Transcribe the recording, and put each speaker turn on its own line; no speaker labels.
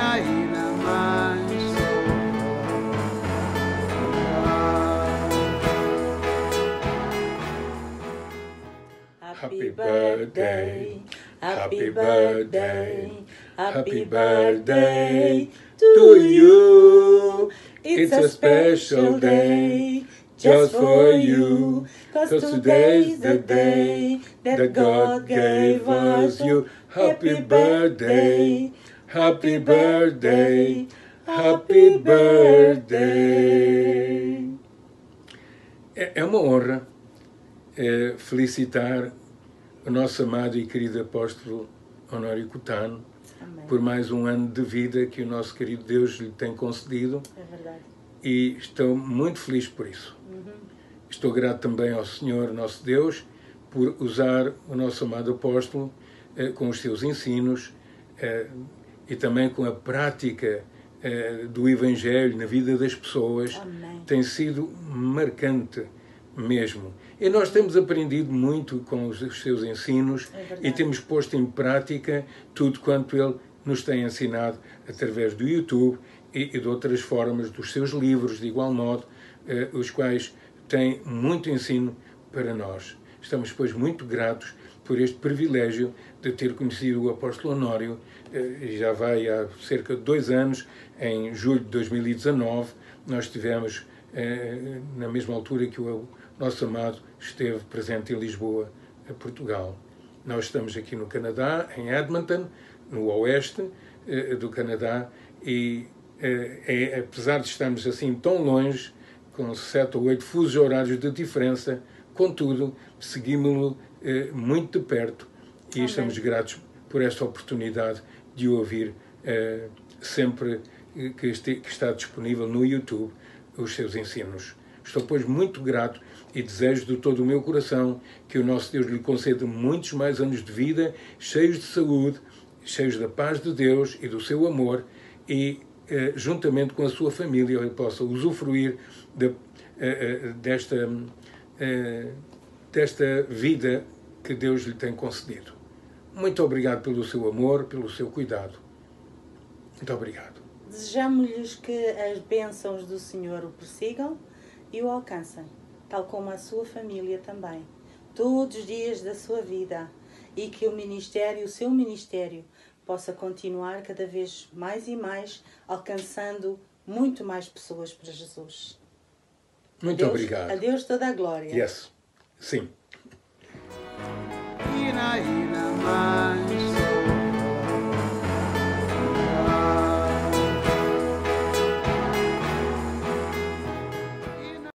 ina ina manso.
Happy birthday, happy birthday, happy birthday to you. It's a special day just for you. Cause today's the day that God gave us you. Happy birthday, happy birthday, happy birthday. É é uma honra eh, felicitar o nosso amado e querido apóstolo Honório Cotano
Amém.
por mais um ano de vida que o nosso querido Deus lhe tem concedido
É verdade.
e estou muito feliz por isso. Estou grato também ao Senhor, nosso Deus, por usar o nosso amado apóstolo eh, com os seus ensinos eh, e também com a prática eh, do Evangelho na vida das pessoas.
Amém.
Tem sido marcante mesmo. E nós temos aprendido muito com os os seus ensinos
É
e temos posto em prática tudo quanto ele nos tem ensinado através do YouTube e, e de outras formas, dos seus livros, de igual modo, eh, os quais têm muito ensino para nós. Estamos, pois, muito gratos por este privilégio de ter conhecido o apóstolo Honório, eh, já vai há cerca de dois anos, em julho de 2019, nós estivemos eh, na mesma altura que o nosso amado esteve presente em Lisboa, Portugal. Nós estamos aqui no Canadá, em Edmonton, no oeste eh, do Canadá, e é, apesar de estarmos assim tão longe, com sete ou oito fusos horários de diferença, contudo, seguimos-lo eh, muito de perto e
Amém.
estamos gratos por esta oportunidade de o ouvir eh, sempre que, este- que está disponível no YouTube os seus ensinos. Estou, pois, muito grato e desejo de todo o meu coração que o nosso Deus lhe conceda muitos mais anos de vida, cheios de saúde, cheios da paz de Deus e do seu amor, e eh, juntamente com a sua família ele possa usufruir de, eh, eh, desta, eh, desta vida que Deus lhe tem concedido. Muito obrigado pelo seu amor, pelo seu cuidado. Muito obrigado.
Desejamos-lhes que as bênçãos do Senhor o persigam e o alcancem, tal como a sua família também, todos os dias da sua vida, e que o ministério, o seu ministério, possa continuar cada vez mais e mais, alcançando muito mais pessoas para Jesus.
Muito
Deus-
obrigado.
A Deus toda a glória.
Yes. Sim.
Ina ina manso.